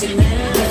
dancing now.